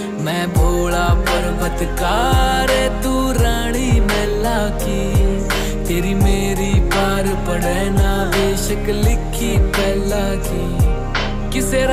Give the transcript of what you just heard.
मैं भोला पर्वतकार, तू रानी मेला की। तेरी मेरी पार पड़े ना, बेशक लिखी पहला की। किसे